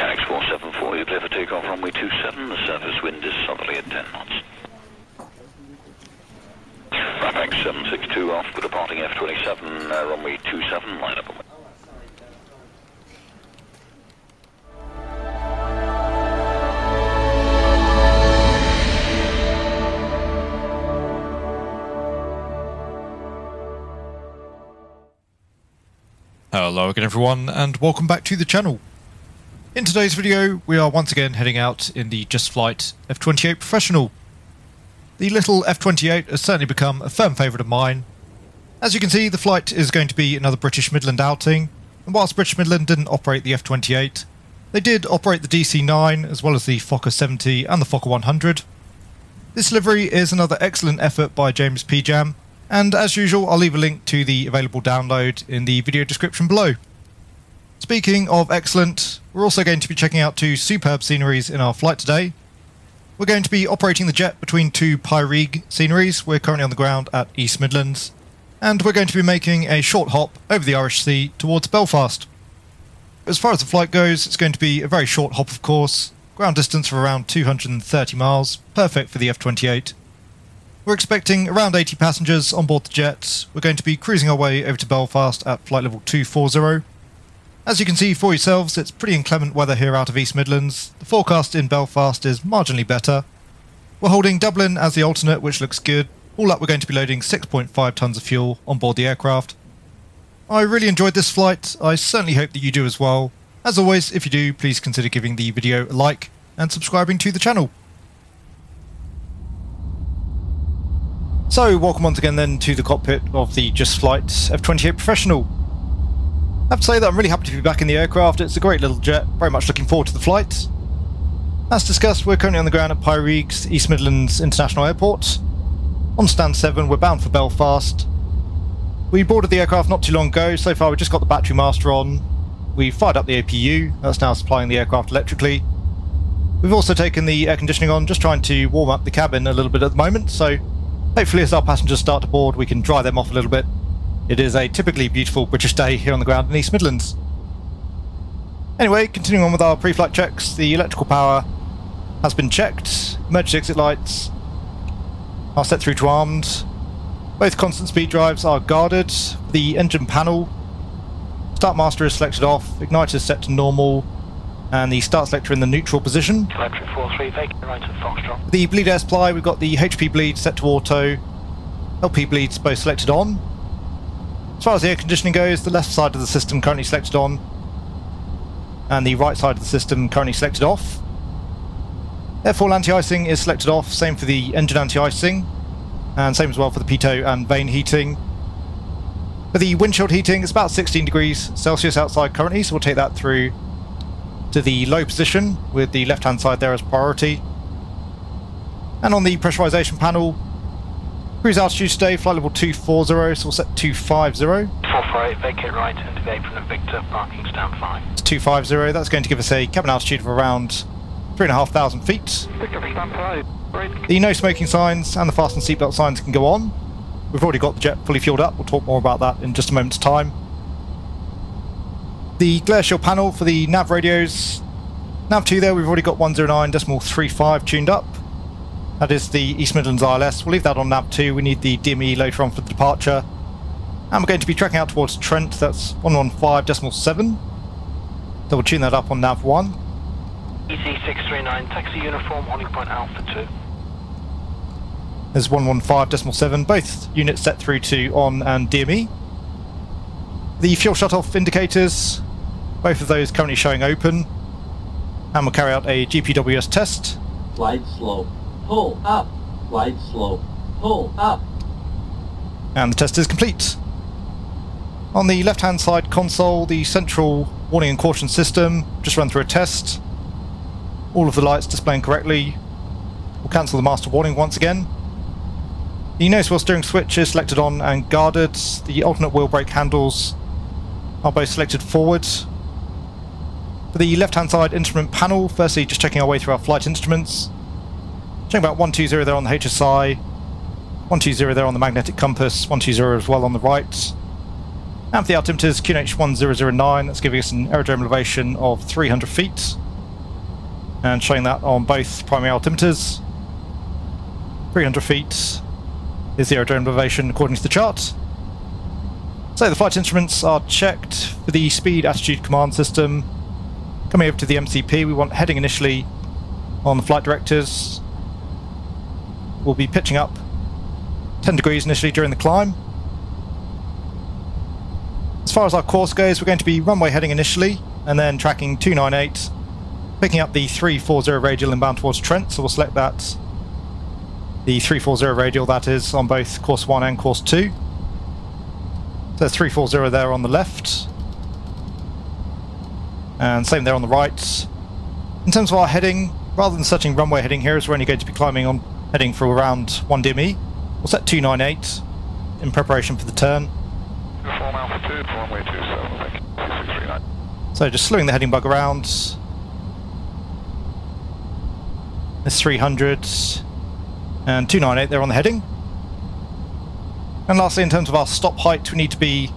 Canex 474, you clear for takeoff runway 27. The surface wind is southerly at 10 knots. Rapax 762 off for departing F27, uh, runway 27, line up. Hello again everyone and welcome back to the channel. In today's video we are once again heading out in the Just Flight F-28 Professional. The little F-28 has certainly become a firm favourite of mine. As you can see the flight is going to be another British Midland outing and whilst British Midland didn't operate the F-28 they did operate the DC-9 as well as the Fokker 70 and the Fokker 100. This livery is another excellent effort by James Pejam and as usual, I'll leave a link to the available download in the video description below. Speaking of excellent, we're also going to be checking out two superb sceneries in our flight today. We're going to be operating the jet between two Pyreegue sceneries. We're currently on the ground at East Midlands. And we're going to be making a short hop over the Irish Sea towards Belfast. As far as the flight goes, it's going to be a very short hop of course, ground distance of around 230 miles, perfect for the F-28. We're expecting around 80 passengers on board the jet. We're going to be cruising our way over to Belfast at flight level 240. As you can see for yourselves, it's pretty inclement weather here out of East Midlands. The forecast in Belfast is marginally better. We're holding Dublin as the alternate, which looks good. All up, we're going to be loading 6.5 tonnes of fuel on board the aircraft. I really enjoyed this flight. I certainly hope that you do as well. As always, if you do, please consider giving the video a like and subscribing to the channel. So, welcome once again then to the cockpit of the Just Flight F-28 Professional. I have to say that I'm really happy to be back in the aircraft, it's a great little jet, very much looking forward to the flight. As discussed, we're currently on the ground at Pyreegue's, East Midlands International Airport. On stand 7, we're bound for Belfast. We boarded the aircraft not too long ago, so far we've just got the battery master on. We fired up the APU, that's now supplying the aircraft electrically. We've also taken the air conditioning on, just trying to warm up the cabin a little bit at the moment, so Hopefully as our passengers start to board we can dry them off a little bit. It is a typically beautiful British day here on the ground in East Midlands. Anyway, continuing on with our pre-flight checks, the electrical power has been checked, emergency exit lights are set through to armed, both constant speed drives are guarded, the engine panel, start master is selected off, igniter is set to normal, and the start selector in the neutral position. Electric 43, vacant right at Foxtrot. The bleed air supply, we've got the HP bleed set to auto, LP bleeds both selected on. As far as the air conditioning goes, the left side of the system currently selected on, and the right side of the system currently selected off. Airfoil anti-icing is selected off, same for the engine anti-icing, and same as well for the pitot and vane heating. For the windshield heating, it's about 16 degrees Celsius outside currently, so we'll take that through to the low position with the left hand side there as priority. And on the pressurization panel, cruise altitude today, flight level 240, so we'll set 250. 448, vacate right into the apron of Victor, parking stand 5. It's 250, that's going to give us a cabin altitude of around 3,500 feet. Victor, stand 5. Right. The no smoking signs and the fasten seatbelt signs can go on. We've already got the jet fully fueled up, we'll talk more about that in just a moment's time. The shield panel for the nav radios. Nav 2 there, we've already got 109.35 tuned up. That is the East Midlands ILS. We'll leave that on nav 2. We need the DME later on for the departure. And we're going to be tracking out towards Trent. That's 115.7. So we'll tune that up on nav 1. EC639, taxi uniform, holding point Alpha 2. There's 115.7. Both units set through to on and DME. The fuel shut-off indicators both of those currently showing open. And we'll carry out a GPWS test. Glide slope. Pull up. Glide slope. Pull up. And the test is complete. On the left-hand side console, the central warning and caution system, just run through a test. All of the lights displaying correctly. We'll cancel the master warning once again. The nose wheel steering switch is selected on and guarded. The alternate wheel brake handles are both selected forwards. For the left-hand side instrument panel, firstly just checking our way through our flight instruments. Checking about 120 there on the HSI, 120 there on the magnetic compass, 120 as well on the right. And for the altimeters, QNH1009, that's giving us an aerodrome elevation of 300 feet. And showing that on both primary altimeters. 300 feet is the aerodrome elevation according to the chart. So the flight instruments are checked for the speed attitude command system. Coming over to the MCP, we want heading initially on the flight directors. We'll be pitching up 10 degrees initially during the climb. As far as our course goes, we're going to be runway heading initially, and then tracking 298, picking up the 340 radial inbound towards Trent, so we'll select that. The 340 radial, that is, on both course 1 and course 2. So 340 there on the left. And same there on the right. In terms of our heading, rather than setting runway heading here, as we're only going to be climbing on heading for around 1 DME, we'll set 298 in preparation for the turn. Altitude, runway 27, thank you. 2639. So just slowing the heading bug around. This 300 and 298 there on the heading. And lastly, in terms of our stop height, we need to be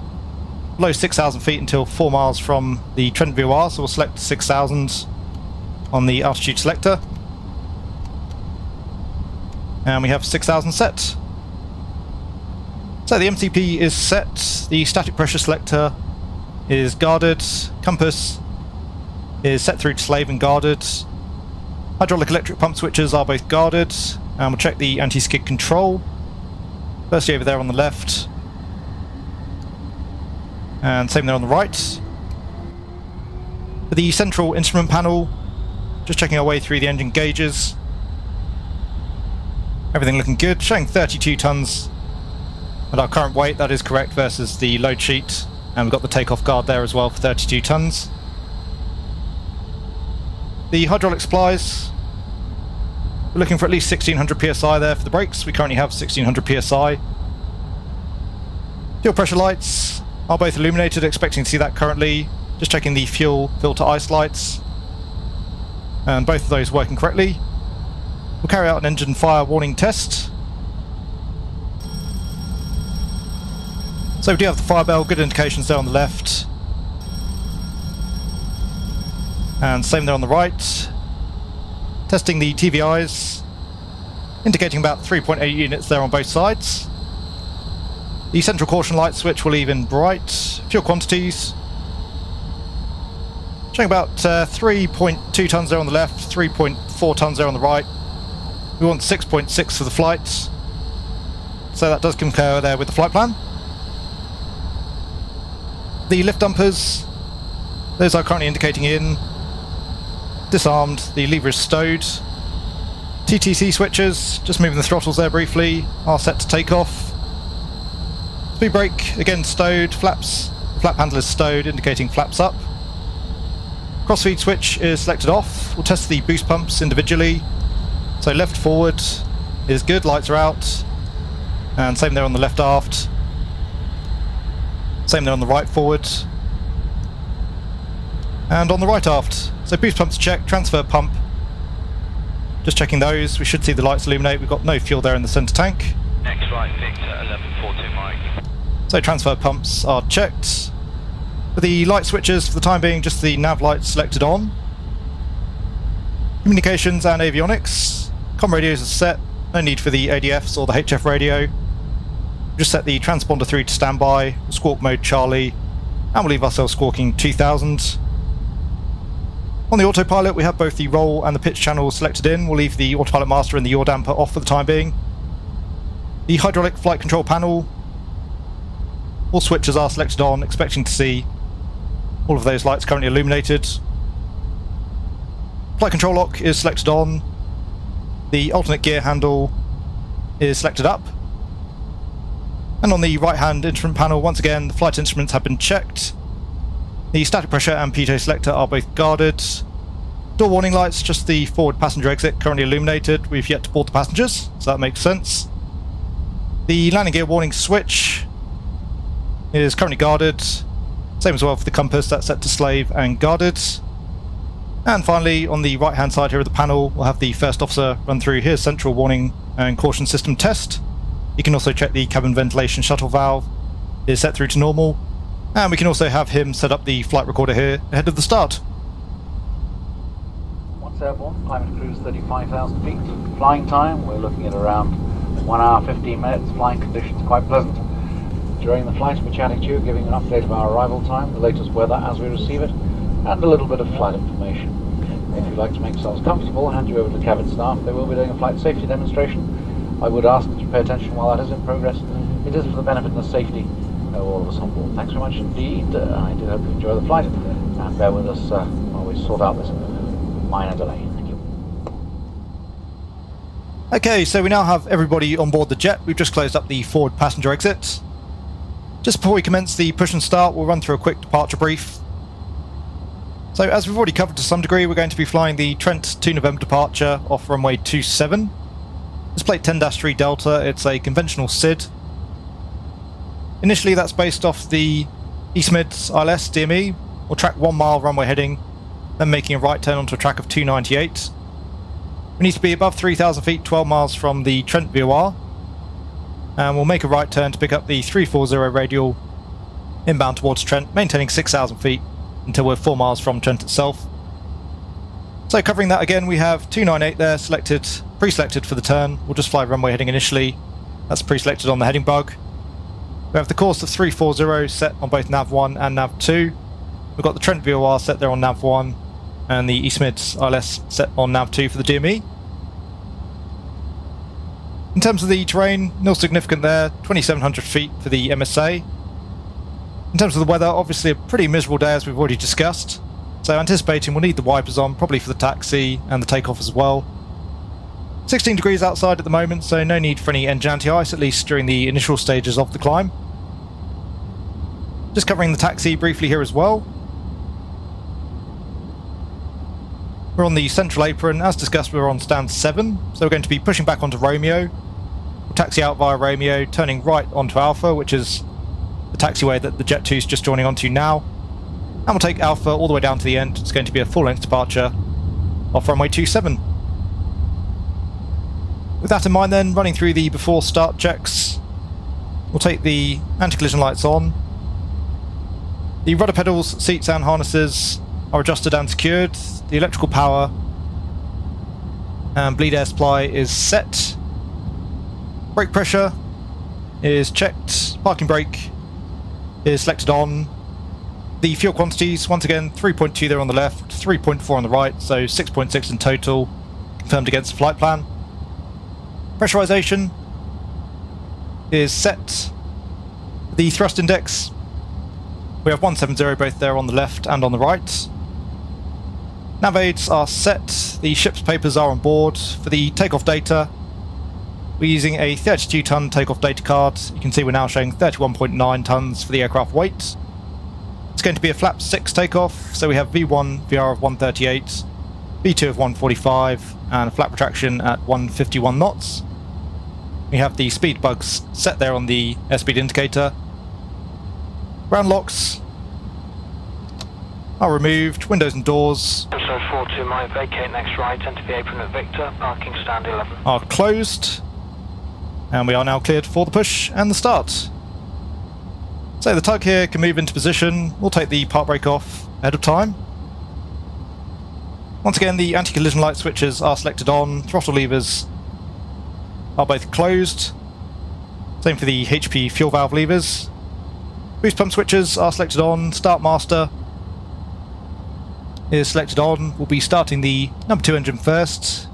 below 6,000 feet until 4 miles from the Trent VOR, so we'll select 6,000 on the altitude selector. And we have 6,000 set. So the MCP is set, the static pressure selector is guarded, compass is set through to slave and guarded, hydraulic electric pump switches are both guarded, and we'll check the anti-skid control. Firstly over there on the left, and same there on the right. For the central instrument panel, just checking our way through the engine gauges. Everything looking good, showing 32 tons at our current weight, that is correct, versus the load sheet. And we've got the takeoff guard there as well for 32 tons. The hydraulic supplies, we're looking for at least 1600 psi there for the brakes. We currently have 1600 psi. Fuel pressure lights are both illuminated, expecting to see that currently. Just checking the fuel filter ice lights. And both of those working correctly. We'll carry out an engine fire warning test. So we do have the fire bell, good indications there on the left. And same there on the right. Testing the TVIs, indicating about 3.8 units there on both sides. The central caution light switch will leave in bright. Fuel quantities. Showing about uh, 3.2 tons there on the left, 3.4 tons there on the right. We want 6.6 for the flights. So that does concur there with the flight plan. The lift dumpers, those are currently indicating in. Disarmed, the lever is stowed. TTC switches, just moving the throttles there briefly, are set to take off. Speed brake, again stowed, flaps, flap handle is stowed, indicating flaps up. Crossfeed switch is selected off. We'll test the boost pumps individually. So left forward is good, lights are out. And same there on the left aft. Same there on the right forward. And on the right aft. So boost pumps check, transfer pump. Just checking those. We should see the lights illuminate. We've got no fuel there in the centre tank. Next flight, Victor 1142 Mike. So transfer pumps are checked. For the light switches, for the time being, just the nav lights selected on. Communications and avionics. Com radios are set. No need for the ADFs or the HF radio. Just set the transponder 3 to standby, squawk mode Charlie, and we'll leave ourselves squawking 2000. On the autopilot, we have both the roll and the pitch channels selected in. We'll leave the autopilot master and the yaw damper off for the time being. The hydraulic flight control panel, all switches are selected on, expecting to see all of those lights currently illuminated. Flight control lock is selected on. The alternate gear handle is selected up. And on the right hand instrument panel, once again, the flight instruments have been checked. The static pressure and pitot selector are both guarded. Door warning lights, just the forward passenger exit currently illuminated. We've yet to board the passengers, so that makes sense. The landing gear warning switch is currently guarded. Same as well for the compass, that's set to slave and guarded. And finally, on the right hand side here of the panel, we'll have the first officer run through his central warning and caution system test. You can also check the cabin ventilation shuttle valve is set through to normal. And we can also have him set up the flight recorder here ahead of the start. Once airborne, climate cruise 35,000 feet. Flying time, we're looking at around 1 hour 15 minutes. Flying conditions quite pleasant. During the flight, to you, giving an update of our arrival time, the latest weather as we receive it, and a little bit of flight information. If you'd like to make yourselves comfortable, hand you over to the cabin staff. They will be doing a flight safety demonstration. I would ask that you pay attention while that is in progress. It is for the benefit and the safety of all of us on board. Thanks very much indeed. Uh, I do hope you enjoy the flight, and bear with us uh, while we sort out this minor delay. Okay, so we now have everybody on board the jet. We've just closed up the forward passenger exit. Just before we commence the push and start, we'll run through a quick departure brief. So as we've already covered to some degree, we're going to be flying the Trent 2 November departure off runway 27. It's plate 10-3 Delta, it's a conventional SID. Initially that's based off the East Eastmids ILS DME, or track 1 mile runway heading, then making a right turn onto a track of 298. We need to be above 3,000 feet, 12 miles from the Trent VOR, and we'll make a right turn to pick up the 340 radial inbound towards Trent, maintaining 6,000 feet until we're 4 miles from Trent itself. So covering that again, we have 298 there selected, pre-selected for the turn. We'll just fly runway heading initially. That's pre-selected on the heading bug. We have the course of 340 set on both nav1 and nav2. We've got the Trent VOR set there on nav1 and the Eastmids ILS set on nav2 for the DME. In terms of the terrain, no significant there, 2700 feet for the MSA. In terms of the weather, obviously a pretty miserable day as we've already discussed. So anticipating we'll need the wipers on, probably for the taxi and the takeoff as well. 16 degrees outside at the moment, so no need for any engine anti-ice, at least during the initial stages of the climb. Just covering the taxi briefly here as well. We're on the central apron. As discussed, we're on stand 7, so we're going to be pushing back onto Romeo. We'll taxi out via Romeo, turning right onto Alpha, which is the taxiway that the Jet 2 is just joining onto now. And we'll take Alpha all the way down to the end. It's going to be a full-length departure off runway 27. With that in mind then, running through the before start checks, we'll take the anti-collision lights on. The rudder pedals, seats and harnesses are adjusted and secured. The electrical power and bleed air supply is set. Brake pressure is checked. Parking brake is selected on. The fuel quantities, once again, 3.2 there on the left, 3.4 on the right, so 6.6 in total, confirmed against the flight plan. Pressurization is set. The thrust index, we have 170 both there on the left and on the right. Nav aids are set, the ship's papers are on board. For the takeoff data, we're using a 32 ton takeoff data card. You can see we're now showing 31.9 tons for the aircraft weight. It's going to be a flap 6 takeoff, so we have V1 VR of 138, V2 of 145, and a flap retraction at 151 knots. We have the speed bugs set there on the airspeed indicator. Ground locks are removed, windows and doors So 42 might vacate next right, enter the apron at Victor, parking stand 11. are closed. And we are now cleared for the push and the start. So the tug here can move into position. We'll take the part brake off ahead of time. Once again, the anti-collision light switches are selected on. Throttle levers are both closed. Same for the HP fuel valve levers. Boost pump switches are selected on. Start master is selected on. We'll be starting the number 2 engine first.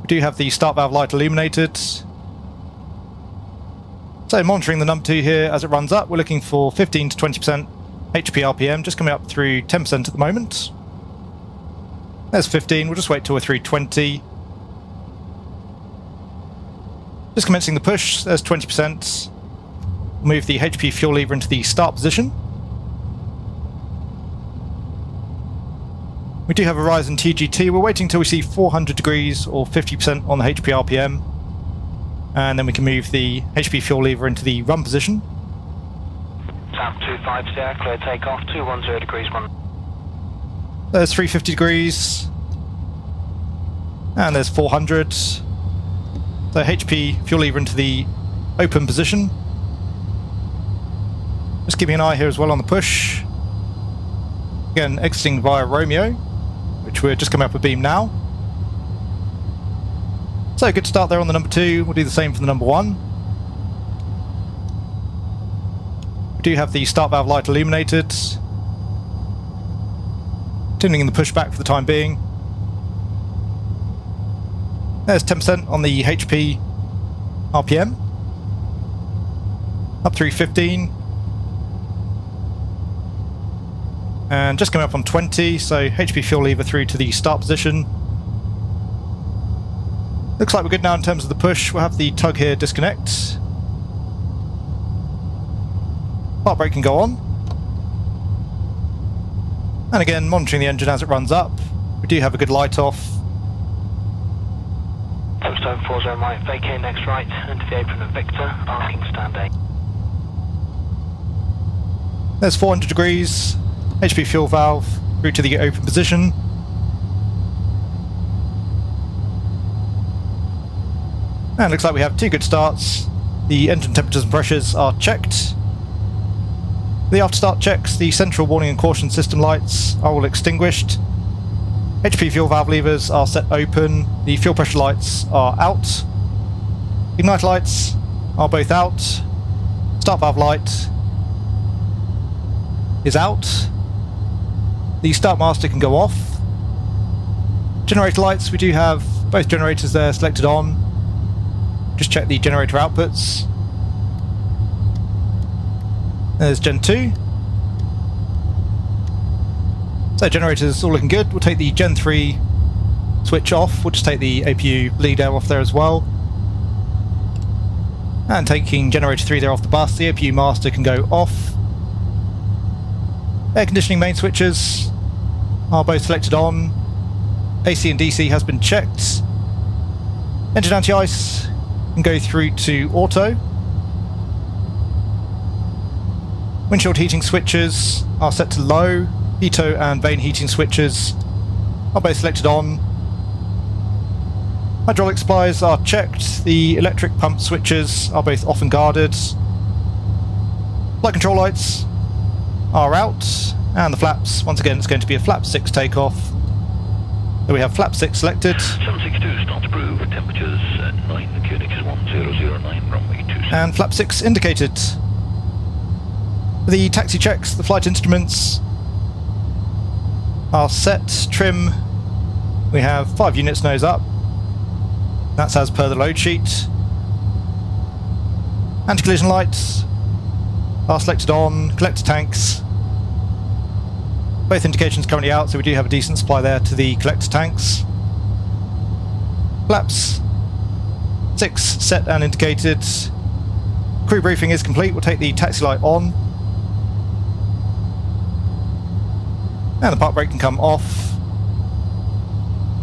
We do have the start valve light illuminated. So monitoring the number 2 here as it runs up, we're looking for 15 to 20% HP RPM, just coming up through 10% at the moment. There's 15, we'll just wait till we're through 20. Just commencing the push, there's 20%. Move the HP fuel lever into the start position. We do have a Ryzen TGT. We're waiting until we see 400 degrees or 50% on the HP RPM. And then we can move the HP fuel lever into the run position. Tap 250, clear takeoff, 210 degrees 1. There's 350 degrees. And there's 400. So HP fuel lever into the open position. Just keeping an eye here as well on the push. Again, exiting via Romeo, which we're just coming up a beam now. So good start there on the number two. We'll do the same for the number one. We do have the start valve light illuminated. Tuning the pushback for the time being. There's 10% on the HP RPM. Up through 15. And just coming up on 20, so HP fuel lever through to the start position. Looks like we're good now in terms of the push. We'll have the tug here disconnect. Part brake can go on. And again, monitoring the engine as it runs up. We do have a good light off. Touchstone 40 right, vacate next right, into the apron of Victor, parking stand A. There's 400 degrees, HP fuel valve through to the open position. And looks like we have two good starts. The engine temperatures and pressures are checked. The after start checks, the central warning and caution system lights are all extinguished. HP fuel valve levers are set open. The fuel pressure lights are out. Ignite lights are both out. Start valve light is out. The start master can go off. Generator lights, we do have both generators there selected on. Just check the generator outputs. There's Gen 2. So generators all looking good. We'll take the Gen 3 switch off. We'll just take the APU bleed air off there as well. And taking generator 3 there off the bus, the APU master can go off. Air conditioning main switches are both selected on. AC and DC has been checked. Engine anti-ice can go through to auto. Windshield heating switches are set to low. Pitot and vane heating switches are both selected on. Hydraulic supplies are checked. The electric pump switches are both off and guarded. Flight control lights are out. And the flaps, once again, it's going to be a flap 6 takeoff. So we have flap 6 selected. 762 start approved, temperatures at 9, QNH 1009, runway 27. and flap 6 indicated. The taxi checks, the flight instruments are set, trim. We have 5 units nose up. That's as per the load sheet. Anti-collision lights are selected on, collector tanks. Both indications currently out, so we do have a decent supply there to the collector tanks. Flaps 6 set and indicated. Crew briefing is complete. We'll take the taxi light on. And the park brake can come off.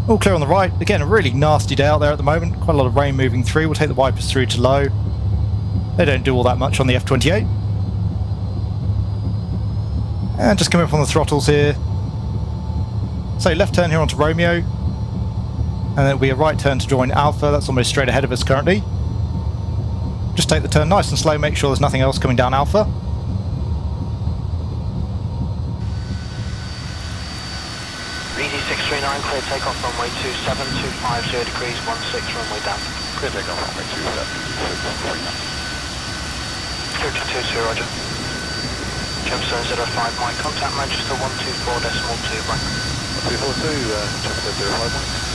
All clear on the right. Again, a really nasty day out there at the moment. Quite a lot of rain moving through. We'll take the wipers through to low. They don't do all that much on the F-28. And just coming up on the throttles here. So left turn here onto Romeo. And then it'll be a right turn to join Alpha. That's almost straight ahead of us currently. Just take the turn nice and slow. Make sure there's nothing else coming down Alpha. VD639, clear takeoff runway 27, 250 degrees, 16 runway down. Clear takeoff, runway 27, 32 roger. Gemstone 05 Mike, contact Manchester 124 decimal 2 Mike. 342, uh, Chester 05 Mike.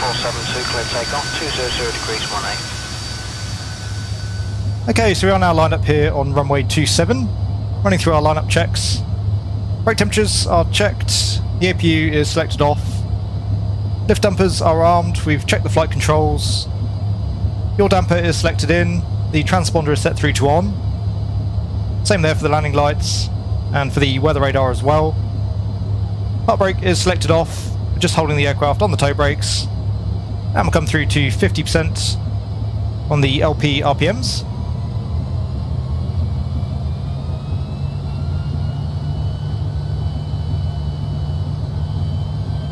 472, clear takeoff, 200 degrees, 18. Okay, so we are now lined up here on runway 27, running through our lineup checks. Brake temperatures are checked, the APU is selected off, lift dumpers are armed, we've checked the flight controls, fuel damper is selected in, the transponder is set through to on, same there for the landing lights and for the weather radar as well. Park brake is selected off, just holding the aircraft on the toe brakes, and we'll come through to 50% on the LP RPMs.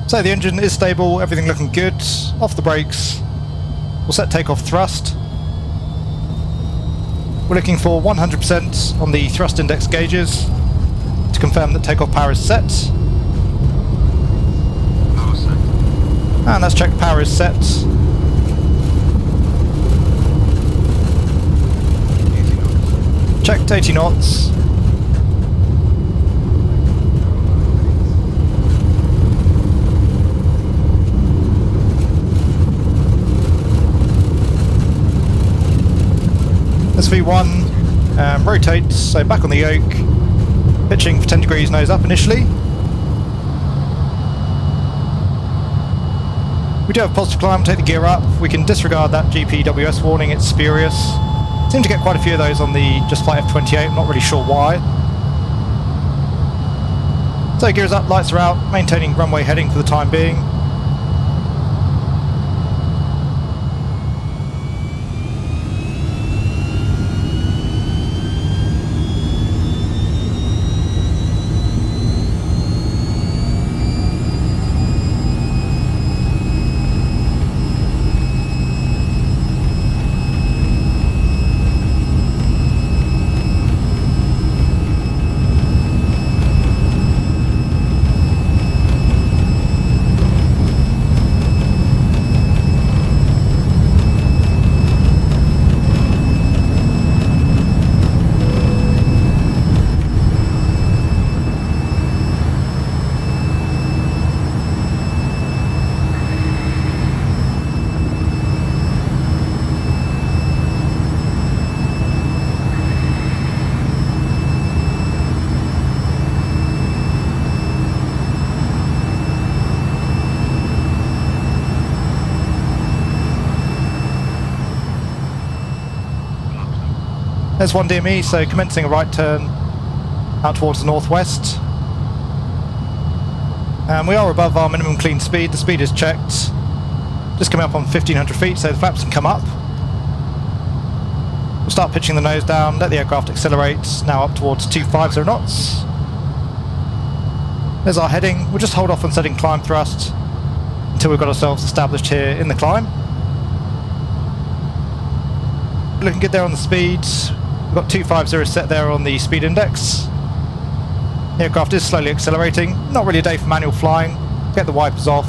So the engine is stable, everything looking good. Off the brakes. We'll set takeoff thrust. We're looking for 100% on the thrust index gauges to confirm that takeoff power is set. And let's check power is set. Checked 80 knots. SV1 um, rotates, so back on the yoke, pitching for 10 degrees nose up initially. We do have positive climb, take the gear up. We can disregard that GPWS warning, it's spurious. Seem to get quite a few of those on the Just Flight F28, I'm not really sure why. So gears up, lights are out, maintaining runway heading for the time being. There's one DME, so commencing a right turn out towards the northwest. And we are above our minimum clean speed. The speed is checked. Just coming up on 1500 feet, so the flaps can come up. We'll start pitching the nose down, let the aircraft accelerate, now up towards 250 knots. There's our heading. We'll just hold off on setting climb thrust until we've got ourselves established here in the climb. Looking good there on the speed. We've got 250 set there on the speed index. The aircraft is slowly accelerating. Not really a day for manual flying. Get the wipers off.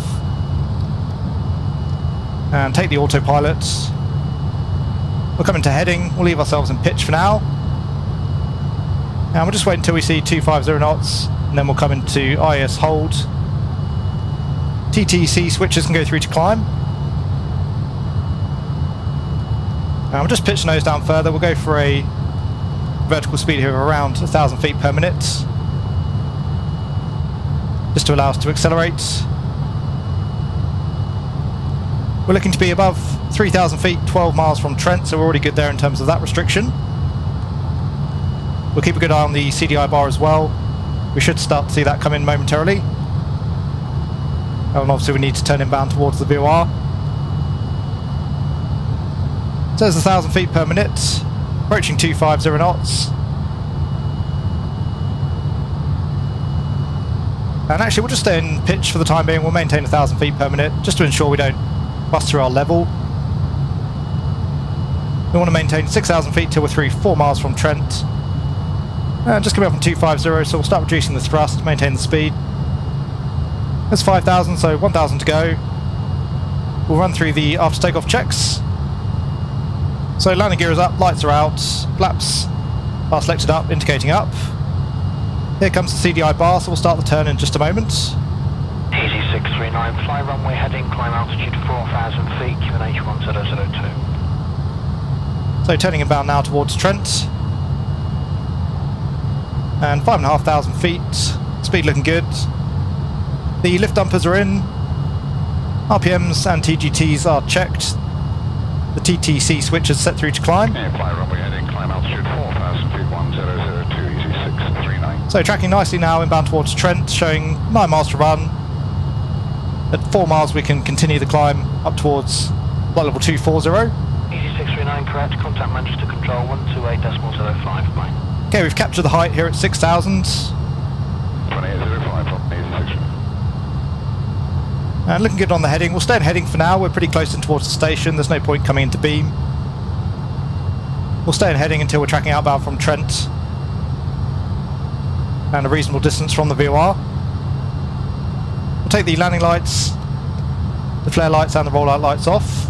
And take the autopilot. We'll come into heading. We'll leave ourselves in pitch for now. And we'll just wait until we see 250 knots. And then we'll come into IAS hold. TTC switches can go through to climb. And we'll just pitch nose down further. We'll go for a vertical speed here of around 1,000 feet per minute. Just to allow us to accelerate. We're looking to be above 3,000 feet, 12 miles from Trent, so we're already good there in terms of that restriction. We'll keep a good eye on the CDI bar as well. We should start to see that come in momentarily. And obviously we need to turn inbound towards the VOR. So there's 1,000 feet per minute, approaching 250 knots. And actually we'll just stay in pitch for the time being, we'll maintain 1,000 feet per minute, just to ensure we don't bust through our level. We want to maintain 6,000 feet till we're through 4 miles from Trent. And just coming up on 250, so we'll start reducing the thrust, maintain the speed. That's 5,000, so 1,000 to go. We'll run through the after takeoff checks. So landing gear is up, lights are out, flaps are selected up, indicating up. Here comes the CDI bar, so we'll start the turn in just a moment. Easy 639, fly runway heading, climb altitude 4,000 feet, QNH 1002. So turning inbound now towards Trent. And 5,500 feet, speed looking good. The lift dumpers are in. RPMs and TGTs are checked. The TTC switch is set through to climb. Yeah, fly runway heading, climb altitude 4,000 feet, 1002, easy 639. So tracking nicely now inbound towards Trent, showing 9 miles to run. At 4 miles we can continue the climb up towards flight level 240. Easy 639, correct, contact Manchester Control 128.05, bye. Okay, we've captured the height here at 6,000. 2805 from easy 639. And looking good on the heading. We'll stay in heading for now. We're pretty close in towards the station. There's no point coming into beam. We'll stay in heading until we're tracking outbound from Trent and a reasonable distance from the VOR. We'll take the landing lights, the flare lights and the rollout lights off.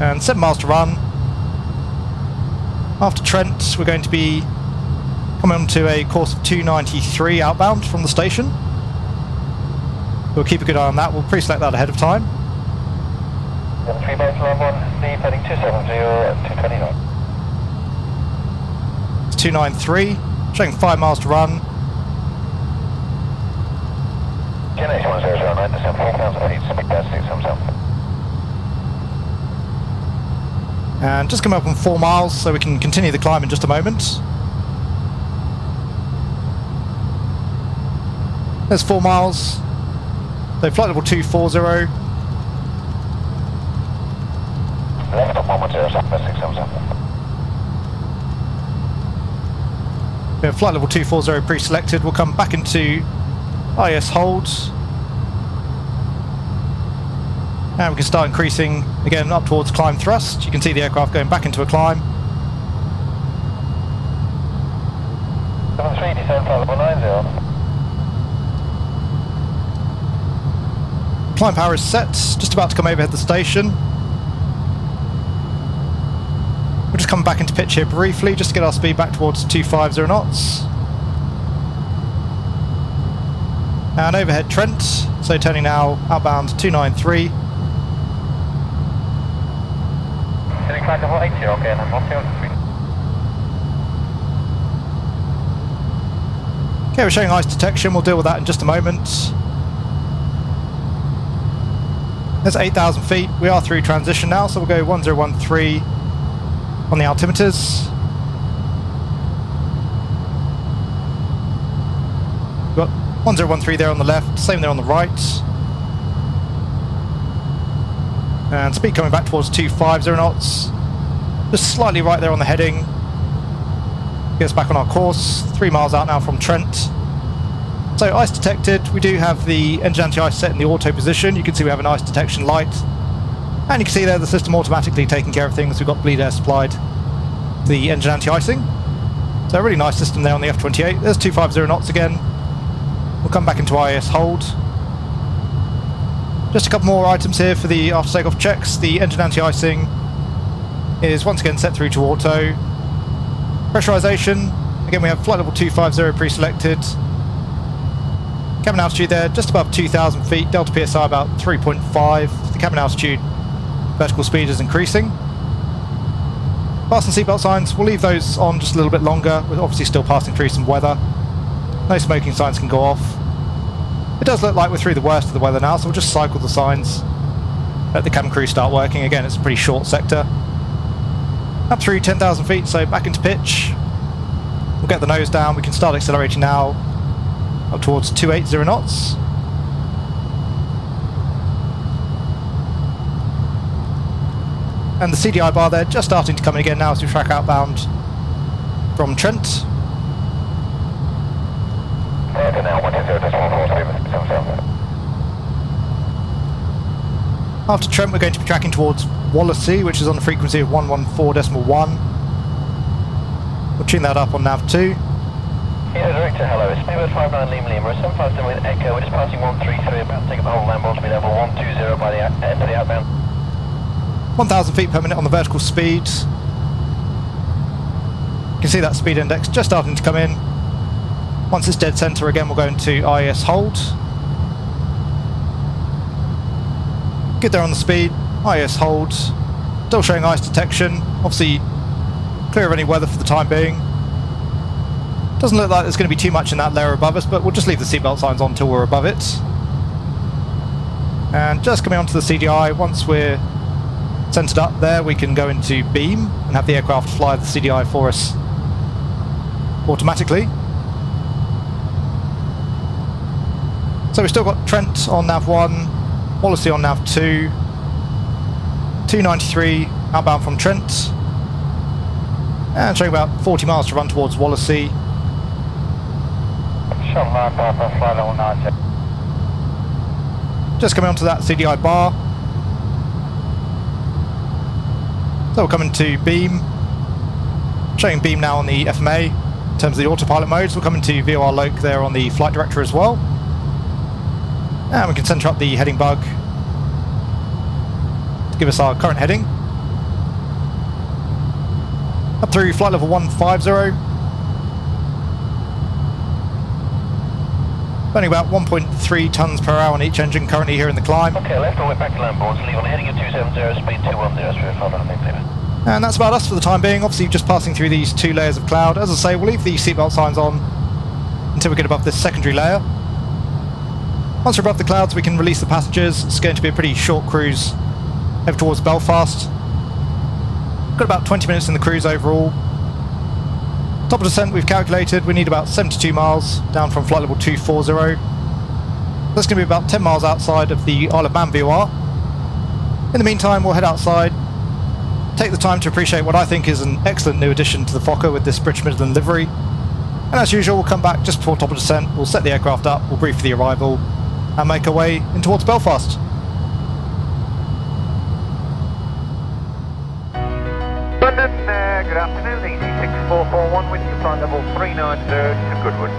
And 7 miles to run. After Trent we're going to be coming on to a course of 293 outbound from the station. We'll keep a good eye on that, we'll pre-select that ahead of time. 3 by 1, Steve heading 270 at 229. It's 293, showing 5 miles to run. QNH 1009, descend 4,000 feet, speed gas 677. And just come up on 4 miles so we can continue the climb in just a moment. There's 4 miles. So flight level 240. Left on 110, 677. We have flight level 240 pre-selected. We'll come back into IAS holds. And we can start increasing again up towards climb thrust. You can see the aircraft going back into a climb. 73, descend flight level 90. Climb power is set, just about to come overhead the station. We'll just come back into pitch here briefly, just to get our speed back towards 250 knots. And overhead Trent, so turning now outbound 293. Heading flight level 80, okay, and I'm on 203. Okay, we're showing ice detection, we'll deal with that in just a moment. There's 8,000 feet, we are through transition now, so we'll go 1013 on the altimeters. We've got 1013 there on the left, same there on the right. And speed coming back towards 250 knots. Just slightly right there on the heading. Get us back on our course, three miles out now from Trent. So ice detected, we do have the engine anti-ice set in the auto position. You can see we have an ice detection light. And you can see there the system automatically taking care of things. We've got bleed air supplied the engine anti-icing. So a really nice system there on the F-28. There's 250 knots again. We'll come back into IAS hold. Just a couple more items here for the after takeoff checks. The engine anti-icing is once again set through to auto. Pressurization, again we have flight level 250 pre-selected. Cabin altitude there, just above 2,000 feet. Delta PSI about 3.5. The cabin altitude, vertical speed is increasing. Fasten seatbelt signs, we'll leave those on just a little bit longer. We're obviously still passing through some weather. No smoking signs can go off. It does look like we're through the worst of the weather now, so we'll just cycle the signs. Let the cabin crew start working. Again, it's a pretty short sector. Up through 10,000 feet, so back into pitch. We'll get the nose down. We can start accelerating now up towards 280 knots. And the CDI bar there just starting to come in again now as we track outbound from Trent. Okay, now 120.4, After Trent we're going to be tracking towards Wallasey which is on the frequency of 114.1. We'll tune that up on nav 2. Yeah, Director, hello. It's Speedbird 59 Lima Lima. 757 with Echo. We're just passing 133, about to take up the whole land ball to be level 120 by the end of the outbound. 1,000 feet per minute on the vertical speed. You can see that speed index just starting to come in. Once it's dead centre again we'll go into IAS hold. Good there on the speed, IAS hold. Still showing ice detection, obviously clear of any weather for the time being. Doesn't look like there's going to be too much in that layer above us, but we'll just leave the seatbelt signs on until we're above it. And just coming onto the CDI, once we're centered up there, we can go into beam and have the aircraft fly the CDI for us automatically. So we've still got Trent on nav 1, Wallasey on nav 2, 293 outbound from Trent, and showing about 40 miles to run towards Wallasey. Shuttle 9 Papa, flight level 90. Just coming onto that CDI bar. So we're coming to beam. Showing beam now on the FMA. In terms of the autopilot modes, we're coming to VOR Loc there on the flight director as well. And we can center up the heading bug to give us our current heading. Up through flight level 150. Burning about 1.3 tons per hour on each engine currently here in the climb. Okay, left all the way back to land boards, leave on heading of 270, speed 210, straight front on clear. And that's about us for the time being. Obviously, just passing through these two layers of cloud. As I say, we'll leave the seatbelt signs on until we get above this secondary layer. Once we're above the clouds, we can release the passengers. It's going to be a pretty short cruise over towards Belfast. Got about 20 minutes in the cruise overall. Top of descent we've calculated, we need about 72 miles down from flight level 240. That's going to be about 10 miles outside of the Isle of Man VOR. In the meantime, we'll head outside, take the time to appreciate what I think is an excellent new addition to the Fokker with this British Midland livery. And as usual, we'll come back just before top of descent, we'll set the aircraft up, we'll brief for the arrival, and make our way in towards Belfast. London, uh, good afternoon. Easy 6441 with you, flight level 390 to Goodwood.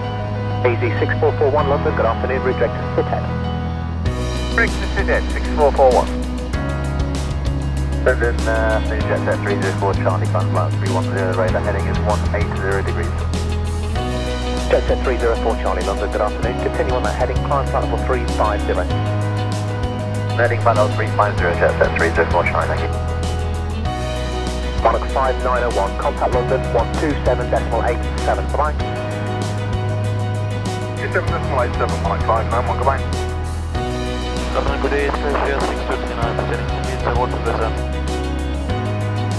Easy 6441 London, good afternoon, route direct to Sithead. Brig to Sidet, 6441. London, uh, Jet Set 304 Charlie, flight flight 310, radar heading is 180 degrees. Jet Set 304 Charlie, London, good afternoon, continue on that heading, climb flight level 350. Heading flight level 350, Jet Set 304 Charlie, thank you. Monarch 5901, contact London 127.87, bye-bye. 27.87, Mike 591, goodbye. London, good day, Skyshare 639, descending to meet the water descent.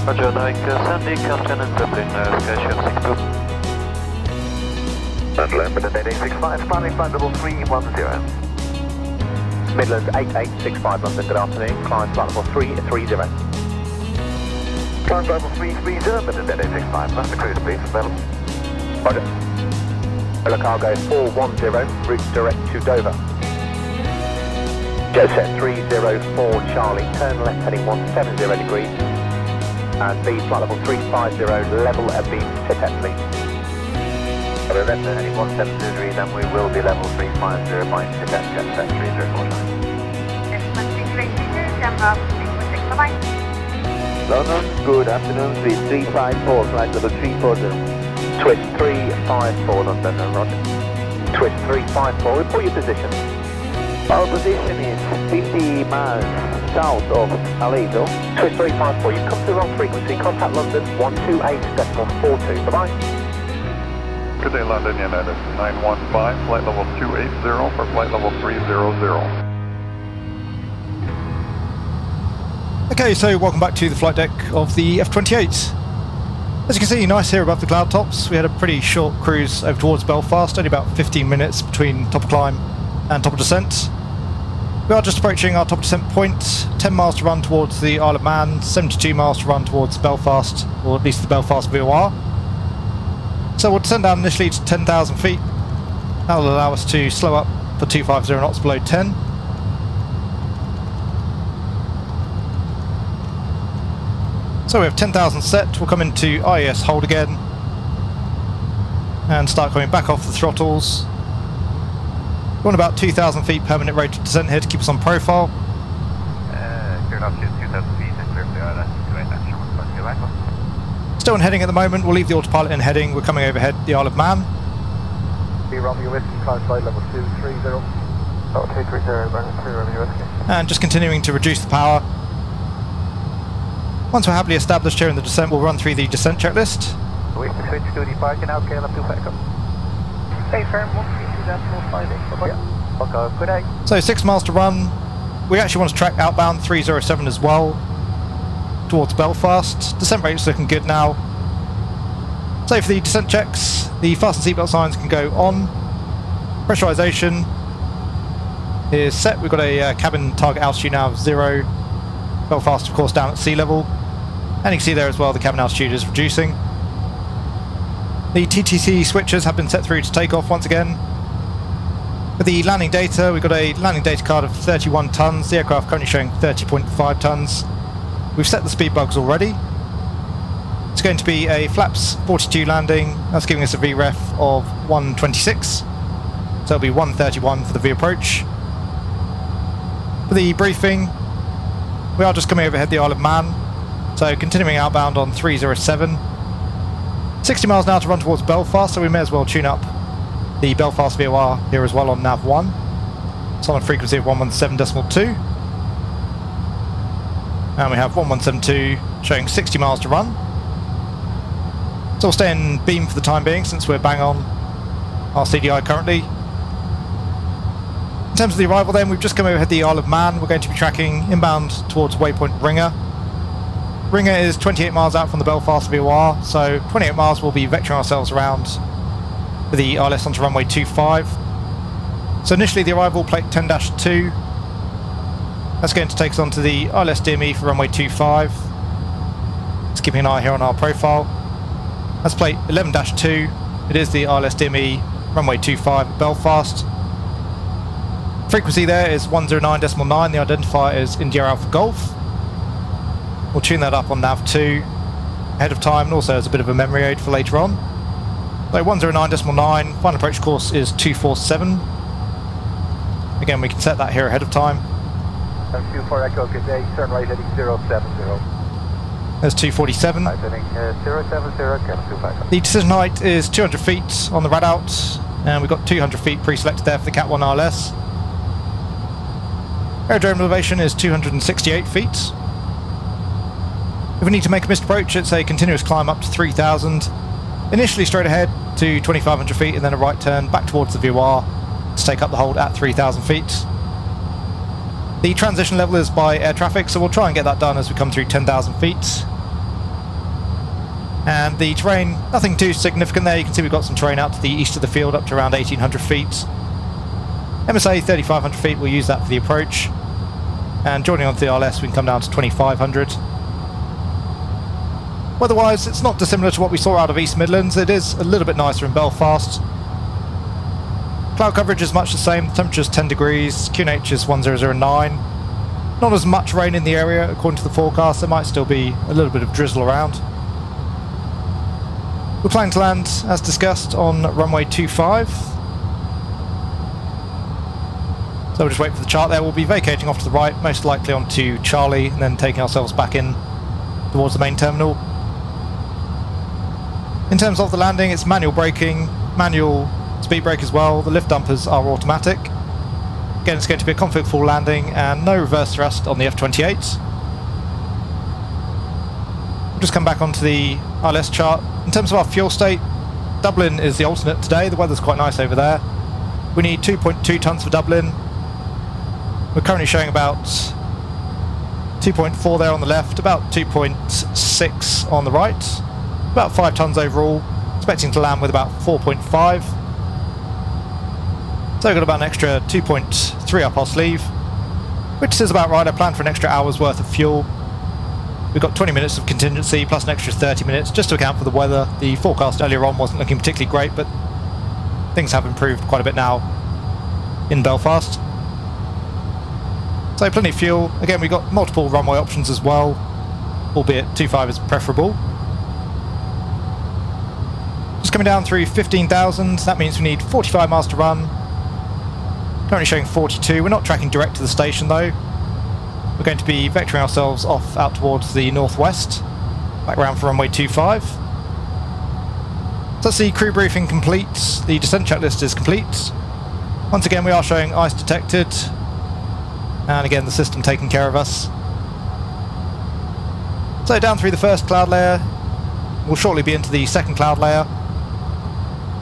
Roger, like uh, Sandy, Captain and Zeppelin, uh, Skyshare 62. London, Midland 8865, climbing flight level 310. Midlands 8865 London, good afternoon, climb flight level 330. Flight level 330, Midland 8865, that's the cruise speed, available. Roger. Villa Cargo 410, route direct to Dover. Jet set 304 Charlie, turn left heading 170 degrees. And B flight level 350, level at beam, sit at please. We're left heading 170 degrees and we will be level 350 by Sidet, Jet Set 304 Charlie. London, good afternoon, 3354, flight level 340. Twist 354 London, Roger. Twist 354, report your position. Our position is 50 miles south of Aledo. Twist 354, you've come to the wrong frequency, contact London 128.42, bye-bye. Good day, London United. 915, flight level 280 for flight level 300. Okay, so welcome back to the flight deck of the F-28. As you can see, nice here above the cloud tops. We had a pretty short cruise over towards Belfast, only about 15 minutes between top of climb and top of descent. We are just approaching our top descent point, 10 miles to run towards the Isle of Man, 72 miles to run towards Belfast, or at least the Belfast VOR. So we'll descend down initially to 10,000 feet. That will allow us to slow up for 250 knots below 10. So we have 10,000 set, we'll come into IAS hold again and start coming back off the throttles. We're on about 2,000 feet permanent rate of descent here to keep us on profile. Uh, cleared off to 2,000 feet and clear for the island. Great, that's your one, go back. Still in heading at the moment, we'll leave the autopilot in heading, we're coming overhead the Isle of Man. Be Romeo Whiskey, climb flight level 230. Oh, 230, burn 3 Romeo Whiskey. and just continuing to reduce the power. Once we're happily established here in the descent, we'll run through the descent checklist. Wait to switch to the parking out, KLM 2 backup. Hey, firm, 132.58, bye-bye. Okay, good day. So six miles to run. We actually want to track outbound 307 as well towards Belfast. Descent rate's looking good now. So for the descent checks, the fasten seatbelt signs can go on. Pressurization is set. We've got a uh, cabin target altitude now of zero. Belfast, of course, down at sea level. And you can see there as well the cabin altitude is reducing. The TTC switches have been set through to take off once again. For the landing data, we've got a landing data card of 31 tonnes. The aircraft currently showing 30.5 tonnes. We've set the speed bugs already. It's going to be a flaps 42 landing. That's giving us a VREF of 126. So it'll be 131 for the V approach. For the briefing, we are just coming overhead the Isle of Man. So continuing outbound on 307. 60 miles now to run towards Belfast, so we may as well tune up the Belfast VOR here as well on nav 1. It's on a frequency of 117.2. And we have 1172 showing 60 miles to run. So we'll stay in beam for the time being since we're bang on our CDI currently. In terms of the arrival then, we've just come overhead the Isle of Man. We're going to be tracking inbound towards waypoint Ringer. Ringer is 28 miles out from the Belfast VOR, so 28 miles we'll be vectoring ourselves around the ILS onto runway 25. So initially the arrival plate 10-2. That's going to take us onto the ILS DME for runway 25. Just keeping an eye here on our profile. That's plate 11-2. It is the ILS DME runway 25 at Belfast. Frequency there is 109.9. The identifier is India Alpha Golf. We'll tune that up on nav 2 ahead of time and also as a bit of a memory aid for later on. So 109.9, final approach course is 247. Again, we can set that here ahead of time. Two for Echo, good day, turn right heading 070. There's 247. Right heading uh, 070, Kevin 25. The decision height is 200 feet on the rad out, and we've got 200 feet pre-selected there for the Cat 1 ILS. Aerodrome elevation is 268 feet. If we need to make a missed approach, it's a continuous climb up to 3,000. Initially straight ahead to 2,500 feet and then a right turn back towards the VOR to take up the hold at 3,000 feet. The transition level is by air traffic, so we'll try and get that done as we come through 10,000 feet. And the terrain, nothing too significant there. You can see we've got some terrain out to the east of the field up to around 1,800 feet. MSA 3,500 feet, we'll use that for the approach. And joining onto the ILS, we can come down to 2,500. Weather-wise, it's not dissimilar to what we saw out of East Midlands. It is a little bit nicer in Belfast. Cloud coverage is much the same. Temperature is 10 degrees. QNH is 1009. Not as much rain in the area according to the forecast. There might still be a little bit of drizzle around. We're planning to land, as discussed, on runway 25. So we'll just wait for the chart there. We'll be vacating off to the right, most likely onto Charlie, and then taking ourselves back in towards the main terminal. In terms of the landing, it's manual braking, manual speed brake as well. The lift dumpers are automatic. Again, it's going to be a config full landing and no reverse thrust on the F-28. We'll just come back onto the ILS chart. In terms of our fuel state, Dublin is the alternate today. The weather's quite nice over there. We need 2.2 tonnes for Dublin. We're currently showing about 2.4 there on the left, about 2.6 on the right. About 5 tonnes overall. Expecting to land with about 4.5. So we've got about an extra 2.3 up our sleeve, which is about right. I planned for an extra hour's worth of fuel. We've got 20 minutes of contingency plus an extra 30 minutes just to account for the weather. The forecast earlier on wasn't looking particularly great, but things have improved quite a bit now in Belfast. So plenty of fuel. Again, we've got multiple runway options as well, albeit 2.5 is preferable. Coming down through 15,000, that means we need 45 miles to run. Currently showing 42. We're not tracking direct to the station though. We're going to be vectoring ourselves off out towards the northwest, back around for runway 25. So that's the crew briefing complete. The descent checklist is complete. Once again, we are showing ice detected, and again the system taking care of us. So down through the first cloud layer, we'll shortly be into the second cloud layer.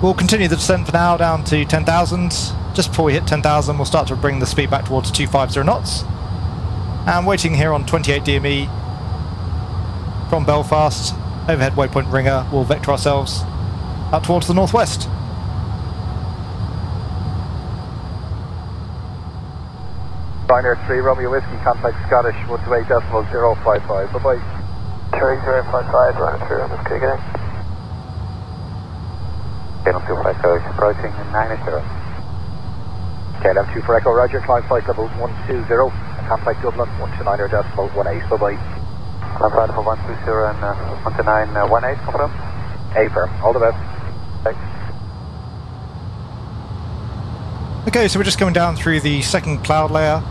We'll continue the descent for now down to 10,000. Just before we hit 10,000 we'll start to bring the speed back towards 250 knots. And waiting here on 28 DME from Belfast, overhead waypoint ringer, we'll vector ourselves out towards the northwest. Ryanair 3, Romeo Whiskey, contact Scottish, 128.055, bye-bye. 3055, Ryanair 3, Romeo Whiskey, good KLM 2 for Echo, approaching 90. KLM 2 for Echo, roger, climb flight level 120, contact Dublin, 129.18, bye-bye. Flight level 120 and uh, 129, uh, 18, confirm. A firm, all the best. Thanks. Okay, so we're just going down through the second cloud layer.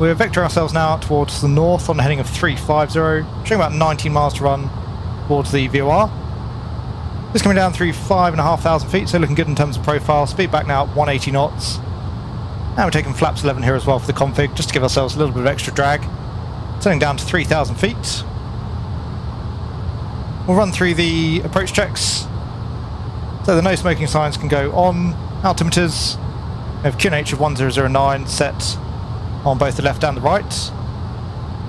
We're vectoring ourselves now towards the north on a heading of 350, showing about 19 miles to run towards the VOR. Just coming down through 5,500 feet, so looking good in terms of profile. Speed back now at 180 knots. Now we're taking flaps 11 here as well for the config, just to give ourselves a little bit of extra drag. Turning down to 3,000 feet. We'll run through the approach checks. So the no smoking signs can go on. Altimeters. We have QNH of 1009 set on both the left and the right.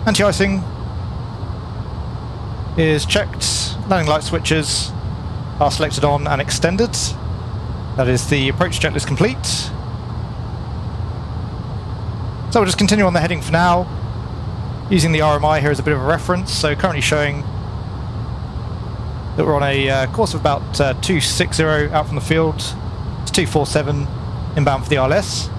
Anti-icing is checked. Landing light switches are selected on and extended. That is the approach checklist complete. So we'll just continue on the heading for now. Using the RMI here as a bit of a reference. So currently showing that we're on a uh, course of about uh, 260 out from the field. It's 247 inbound for the ILS.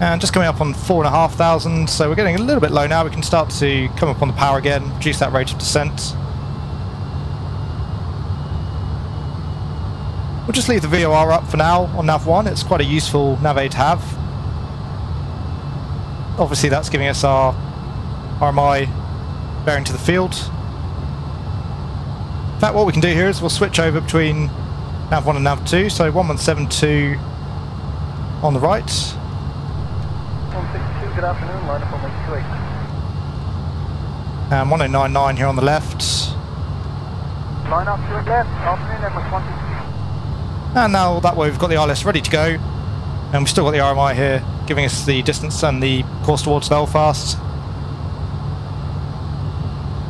And just coming up on 4,500, so we're getting a little bit low now. We can start to come up on the power again, reduce that rate of descent. We'll just leave the VOR up for now on nav1. It's quite a useful nav aid to have. Obviously that's giving us our RMI bearing to the field. In fact, what we can do here is we'll switch over between nav1 and nav2. So 1172 on the right. 162, good afternoon, line up on 28. And 1099 here on the left. Line up to it left, afternoon, Emirates 162. And now that way we've got the ILS ready to go. And we've still got the RMI here, giving us the distance and the course towards Belfast.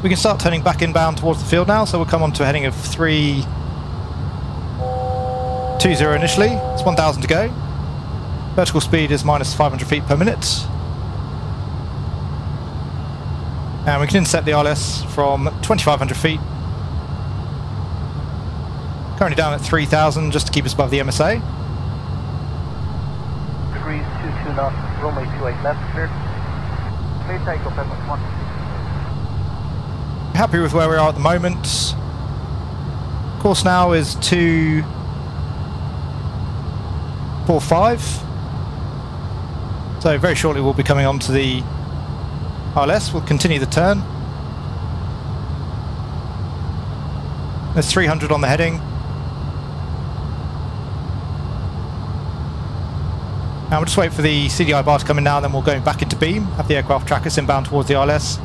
We can start turning back inbound towards the field now, so we'll come on to a heading of 320 initially. It's 1,000 to go. Vertical speed is minus 500 feet per minute. And we can inset the ILS from 2,500 feet Currently down at 3,000 just to keep us above the MSA. Degrees 22 knots, runway 28 left, clear. Clear takeoff, Emirates 1. Happy with where we are at the moment. Course now is 245. So very shortly we'll be coming on to the ILS. We'll continue the turn. There's 300 on the heading. Now we'll just wait for the CDI bar to come in now, then we'll go back into beam, have the aircraft track us inbound towards the ILS.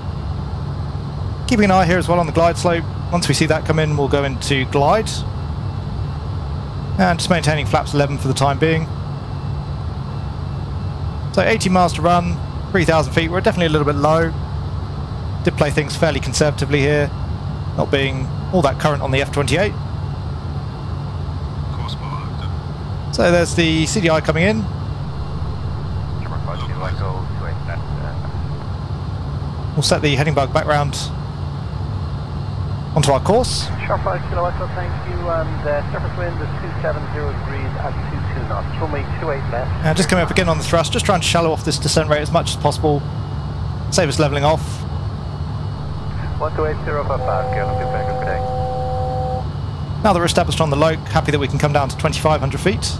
Keeping an eye here as well on the glide slope. Once we see that come in, we'll go into glide. And just maintaining flaps 11 for the time being. So 80 miles to run, 3,000 feet. We're definitely a little bit low. Did play things fairly conservatively here, not being all that current on the F-28. So there's the CDI coming in. We'll set the heading bug back round onto our course. Sharp 5 Kilo Echo, thank you, and uh, surface wind is 270 degrees at 22 knots, runway 28 left. And just coming up again on the thrust, just trying to shallow off this descent rate as much as possible, save us levelling off. 128055, Kilo, good day. Now that we're established on the loc, happy that we can come down to 2,500 feet.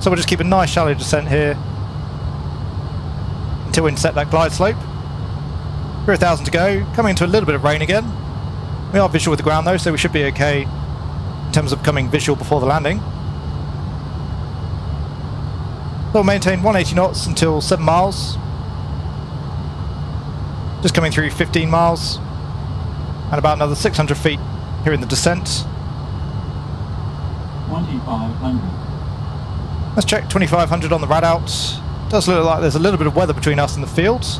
So we'll just keep a nice shallow descent here until we set that glide slope. 3,000 to go, coming into a little bit of rain again. We are visual with the ground though, so we should be okay in terms of coming visual before the landing. We'll maintain 180 knots until 7 miles. Just coming through 15 miles. And about another 600 feet here in the descent. 2500. Let's check 2500 on the rad out. Does look like there's a little bit of weather between us and the fields.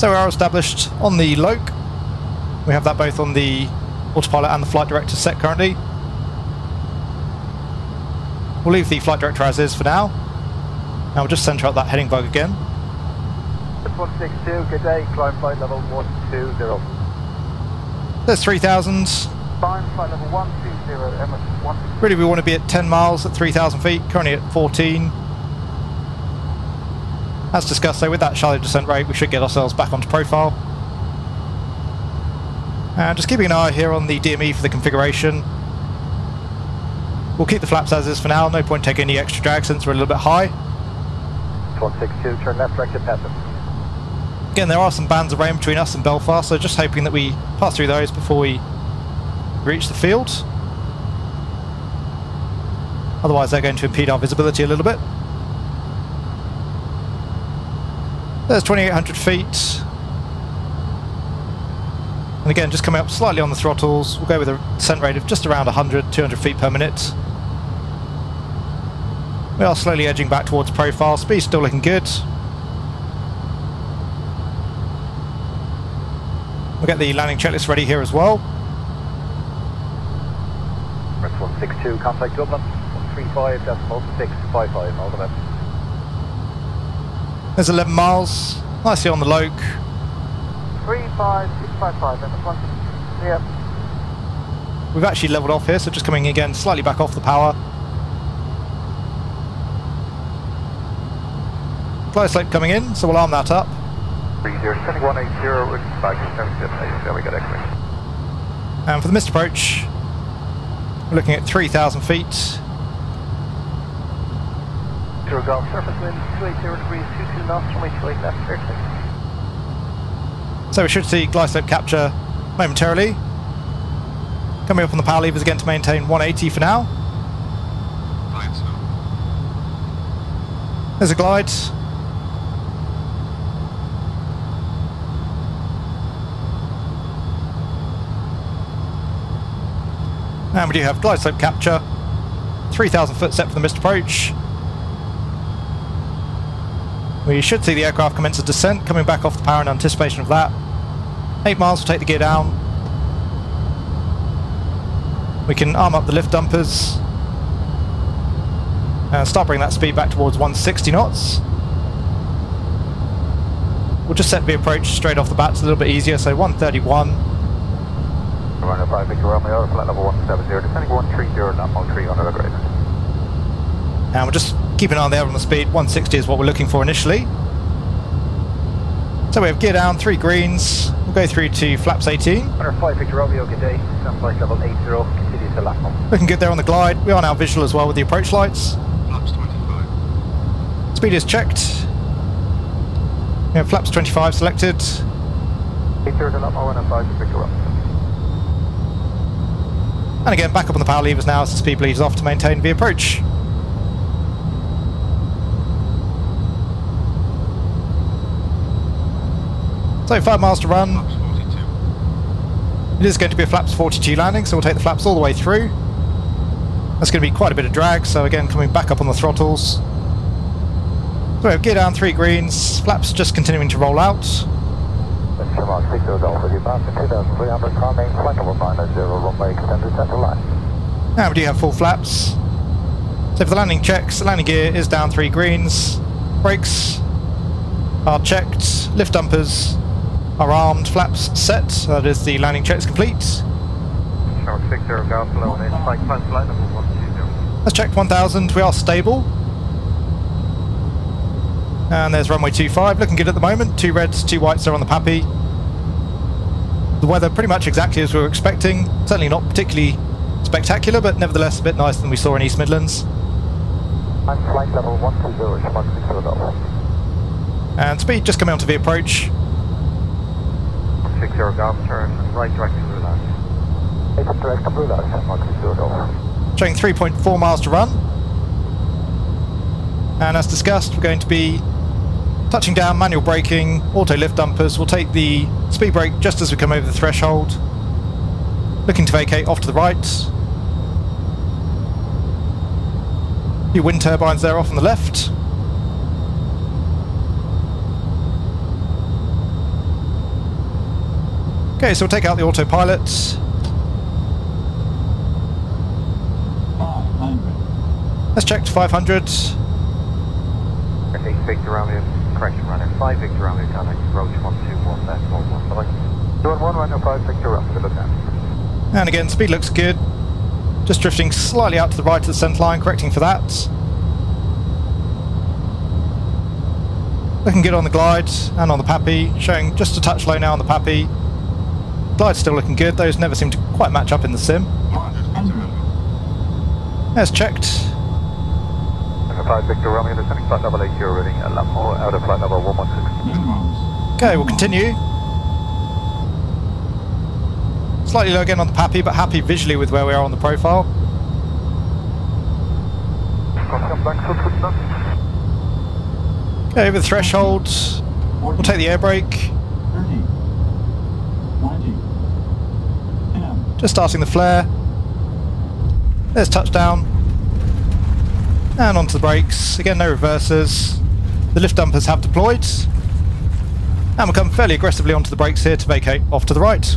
So we are established on the LOC. We have that both on the autopilot and the flight director set currently. We'll leave the flight director as is for now. Now we'll just center out that heading bug again. 162, good day, climb flight level 120. There's 3000. Climb flight level 120, Emirates 160. Really we want to be at 10 miles at 3000 feet, currently at 14. As discussed though, with that shallow descent rate, we should get ourselves back onto profile. And just keeping an eye here on the DME for the configuration. We'll keep the flaps as is for now, no point taking any extra drag since we're a little bit high. 162, turn left, directed Peckham. Again, there are some bands of rain between us and Belfast, so just hoping that we pass through those before we reach the field. Otherwise, they're going to impede our visibility a little bit. There's 2,800 feet. And again, just coming up slightly on the throttles. We'll go with a descent rate of just around 100, 200 feet per minute. We are slowly edging back towards profile. Speed still looking good. We'll get the landing checklist ready here as well. Rex 162, contact Dublin, 135 decimal 655, all the best. There's 11 miles. Nicely on the loke. 35655, and the front. Yep. We've actually leveled off here, so just coming again slightly back off the power. Glide slope coming in, so we'll arm that up. 307180 with back there we got X-ray. And for the missed approach, we're looking at 3,000 feet. Zero golf surface wind 280 degrees 22 knots from 828 left 30. So we should see glide slope capture momentarily. Coming up on the power levers again to maintain 180 for now. There's a glide. And we do have glide slope capture. 3,000 foot set for the missed approach. We should see the aircraft commence a descent, coming back off the power in anticipation of that. 8 miles will take the gear down. We can arm up the lift dumpers. And start bringing that speed back towards 160 knots. We'll just set the approach straight off the bat, it's a little bit easier, so 131. Runner 5 Victor Romeo, flight level 170, descending 130, not mode 3 on the grid. And we'll just keep an eye there on the speed. 160 is what we're looking for initially. So we have gear down, three greens. We'll go through to flaps 18. Runner 5 Victor Romeo, good day. Stand flight level 80, continue to lap home. Looking good there on the glide. We are now visual as well with the approach lights. Flaps 25. Speed is checked. We have flaps 25 selected. 80 to lap home, runner 5 Victor Romeo. And again, back up on the power levers now as the speed bleeds off to maintain the approach. So five miles to run. It is going to be a flaps 42 landing, so we'll take the flaps all the way through. That's going to be quite a bit of drag, so again, coming back up on the throttles. So we have gear down, three greens, flaps just continuing to roll out. Mr. Mark 60 Golf with you back to 2300 car main flight level 990 runway extended center line. Now we do have full flaps. So for the landing checks, the landing gear is down three greens. Brakes are checked. Lift dumpers are armed. Flaps set. That is the landing checks complete. Shark 60 Golf below and in flight plan flight level 120. Let's check 1000. We are stable. And there's runway 25. Looking good at the moment. Two reds, two whites are on the PAPI. The weather pretty much exactly as we were expecting. Certainly not particularly spectacular, but nevertheless a bit nicer than we saw in East Midlands. I'm flight level 120, Shark 60 Golf. And speed just coming onto the approach. 60 Golf, turn right direct to Blue Line. 8 direct to Blue Line, Shark 60 Golf. showing 3.4 miles to run. And as discussed, we're going to be touching down, manual braking, auto lift dumpers. We'll take the speed brake just as we come over the threshold. Looking to vacate off to the right. Few wind turbines there off on the left. Okay, so we'll take out the autopilot. 500. Let's check to 500. 8 Victor Romeo, correction runner 5 Victor Romeo, contact approach 121, decimal 1 select. 211, 5 Victor Romeo, look down. And again, speed looks good. Just drifting slightly out to the right of the centre line, correcting for that. Looking good on the glide and on the PAPI, showing just a touch low now on the PAPI. Glide's still looking good, those never seem to quite match up in the sim. That's checked. Victor Romeo, descending flight level 80, reading a lap more out of flight level 116. Okay, we'll continue. Slightly low again on the PAPI, but happy visually with where we are on the profile. Okay, over the threshold. We'll take the air brake. 30, 20, 10, Just starting the flare. There's touchdown. And onto the brakes. Again, no reversers. The lift dumpers have deployed. And we'll come fairly aggressively onto the brakes here to vacate off to the right.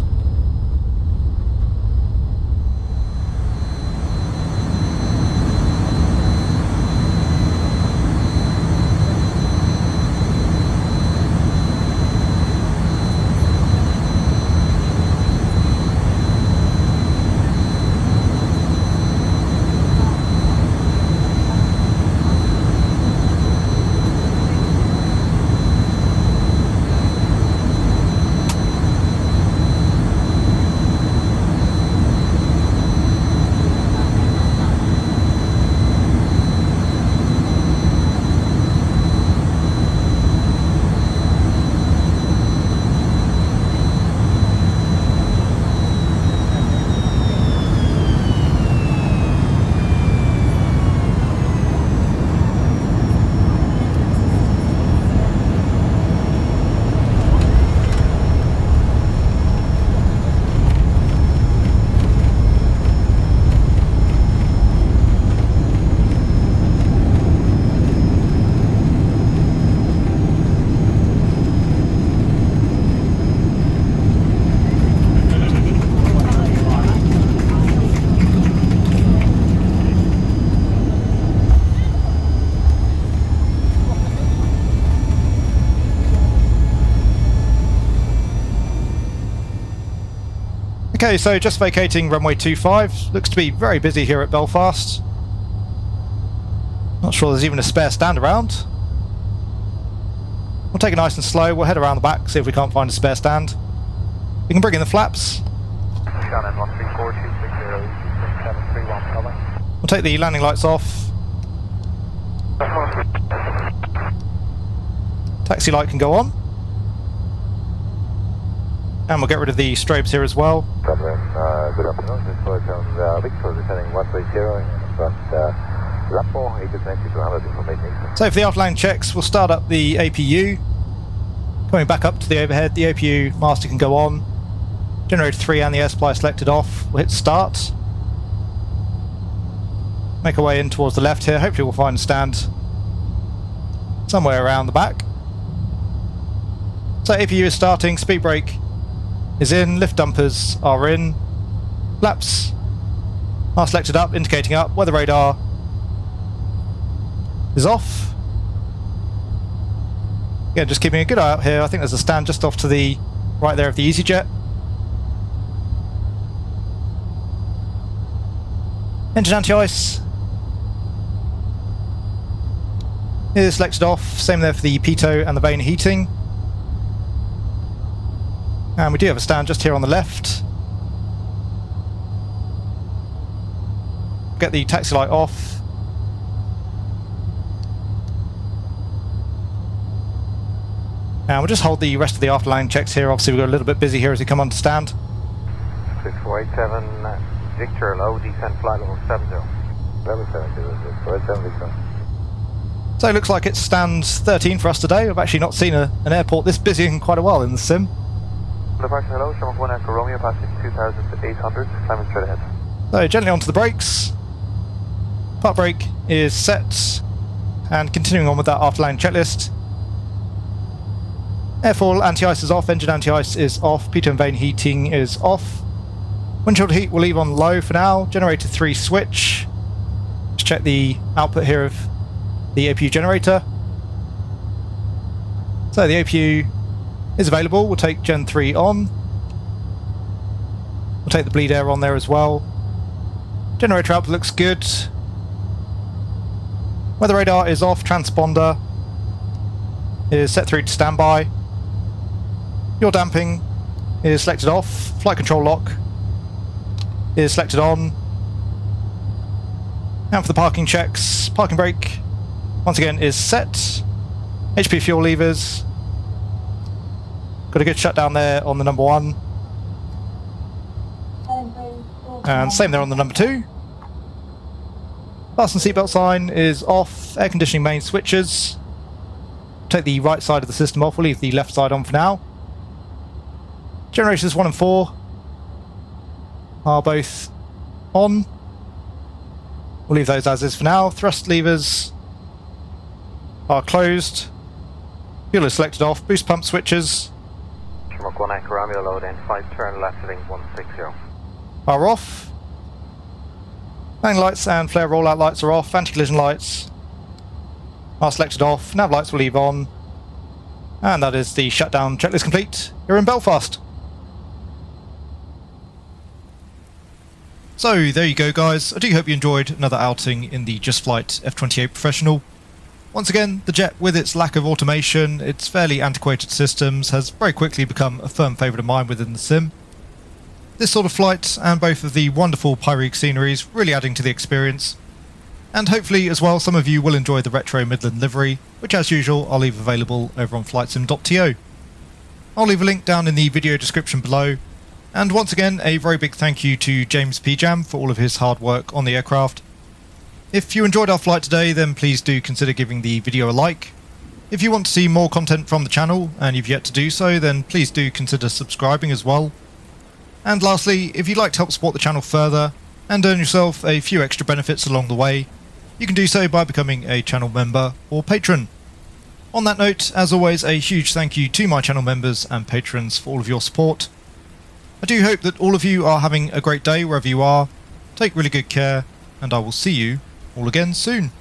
Okay, so just vacating runway 25. Looks to be very busy here at Belfast. Not sure there's even a spare stand around. We'll take it nice and slow. We'll head around the back, see if we can't find a spare stand. We can bring in the flaps. Shannon 134, 260, 731, coming. We'll take the landing lights off. Taxi light can go on. And we'll get rid of the strobes here as well. Uh, good afternoon. This was on uh, Victor descending 130 in front uh, Lapo, 820 to 100 information. So for the offline checks, we'll start up the APU. Coming back up to the overhead, the APU master can go on. Generator 3 and the air supply selected off. We'll hit start. Make our way in towards the left here. Hopefully we'll find a stand somewhere around the back. So APU is starting, speed brake is in, lift dumpers are in, flaps are selected up, indicating up, weather radar is off. Yeah, just keeping a good eye out here. I think there's a stand just off to the right there of the EasyJet. Engine anti-ice is selected off. Same there for the pitot and the vane heating. And we do have a stand just here on the left. Get the taxi light off. And we'll just hold the rest of the afterline checks here. Obviously, we've got a little bit busy here as we come on to stand. 6487, uh, Victor, low descent flight level 70. Level 70, 6487 Victor. So it looks like it's stand 13 for us today. I've actually not seen a, an airport this busy in quite a while in the sim. Departure hello, Sherman 1 Echo Romeo, passing 2800, climbing straight ahead. So gently onto the brakes. Part brake is set. And continuing on with that after afterline checklist. Airfoil anti-ice is off, engine anti-ice is off, pitot and vane heating is off. Windshield heat we'll leave on low for now. Generator 3 switch. Let's check the output here of the APU generator. So the APU is available. We'll take Gen 3 on. We'll take the bleed air on there as well. Generator output looks good. Weather radar is off, transponder. is set through to standby. Yaw damping is selected off. Flight control lock is selected on. And for the parking checks, parking brake once again is set. HP fuel levers. Got a good shutdown there on the number one. And same there on the number two. Fasten seatbelt sign is off. Air conditioning main switches. Take the right side of the system off. We'll leave the left side on for now. Generators 1 and 4 are both on. We'll leave those as is for now. Thrust levers are closed. Fuel is selected off. Boost pump switches Shamrock 1 Echo Romeo load in 5 turn left heading 160. are off. Landing lights and flare rollout lights are off. Anti-collision lights are selected off. Nav lights will leave on. And that is the shutdown checklist complete. You're in Belfast. So there you go guys. I do hope you enjoyed another outing in the Just Flight F28 Professional. Once again, the jet with its lack of automation, its fairly antiquated systems, has very quickly become a firm favourite of mine within the sim. This sort of flight and both of the wonderful Pyreegue sceneries really adding to the experience. And hopefully as well some of you will enjoy the retro Midland livery, which as usual I'll leave available over on flightsim.to. I'll leave a link down in the video description below. And once again a very big thank you to James P. Jam for all of his hard work on the aircraft. If you enjoyed our flight today then please do consider giving the video a like. If you want to see more content from the channel and you've yet to do so then please do consider subscribing as well. And lastly, if you'd like to help support the channel further and earn yourself a few extra benefits along the way, you can do so by becoming a channel member or patron. On that note, as always, a huge thank you to my channel members and patrons for all of your support. I do hope that all of you are having a great day wherever you are. Take really good care, and I will see you all again soon.